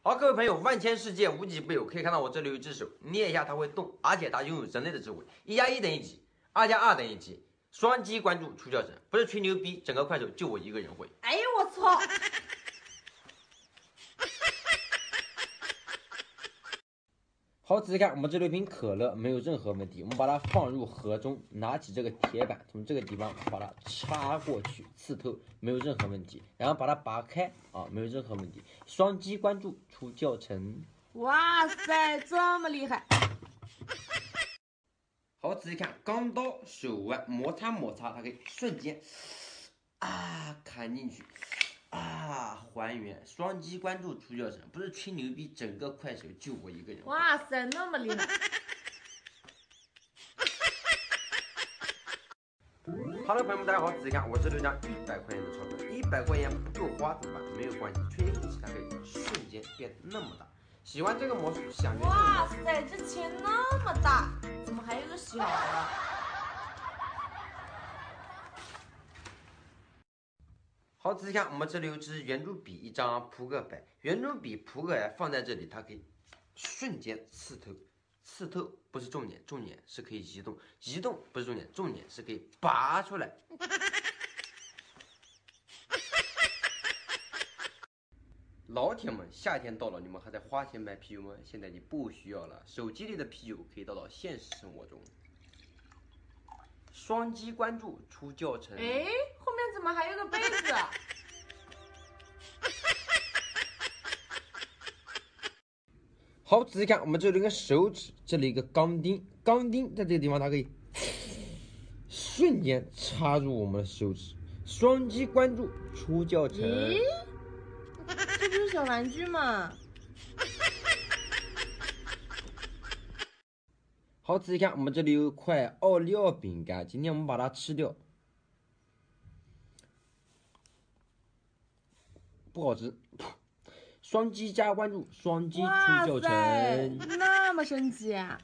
好，各位朋友，万千世界无奇不有，可以看到我这里有一只手，捏一下它会动，而且它拥有人类的智慧。一加一等于几？二加二等于几？双击关注出教程，不是吹牛逼，整个快手就我一个人会。哎呦我操！好，仔细看，我们这里有瓶可乐，没有任何问题。我们把它放入盒中，拿起这个铁板，从这个地方把它插过去，刺透，没有任何问题。然后把它拔开，啊，没有任何问题。双击关注出教程。哇塞，这么厉害！好，仔细看，钢刀手腕摩擦摩擦，它可以瞬间啊砍进去。啊！还原双击关注出教程，不是吹牛逼，整个快手就我一个人。哇塞，那么厉害 哈喽，朋友们，大家好，仔细看，我这里张一百块钱的钞票，一百块钱不够花怎么办？没有关系，吹一口气，它可以瞬间变那么大。喜欢这个魔术，想学哇塞，这钱那么大，怎么还有个小的？好，仔细看，我们这里有支圆珠笔，一张扑克牌。圆珠笔、扑克牌放在这里，它可以瞬间刺透。刺透不是重点，重点是可以移动。移动不是重点，重点是可以拔出来。老铁们，夏天到了，你们还在花钱买啤酒吗？现在你不需要了，手机里的啤酒可以倒到现实生活中。双击关注出教程。哎，怎么还有个杯子？好，仔细看，我们这里一个手指，这里一个钢钉，钢钉在这个地方，它可以 瞬间插入我们的手指。双击关注出教程。咦，这不是小玩具吗？好，仔细看，我们这里有一块奥利奥饼干，今天我们把它吃掉，不好吃。双击加关注，双击出教程，那么神奇啊！